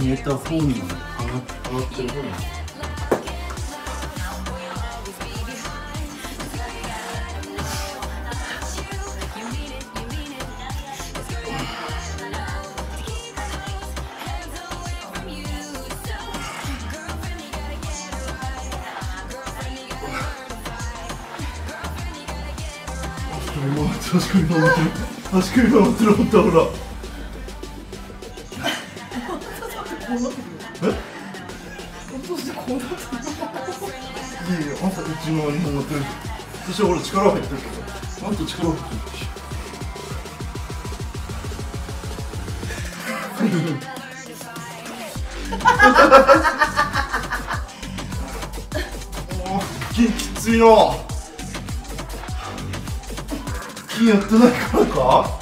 見えた方に上が上がってる方に足首が回ってる足首が回ってるほんとほらいやいやあんた内側に回ってるそして俺力入ってるけどあんた力入ってるおー筋きついな筋やってないからか？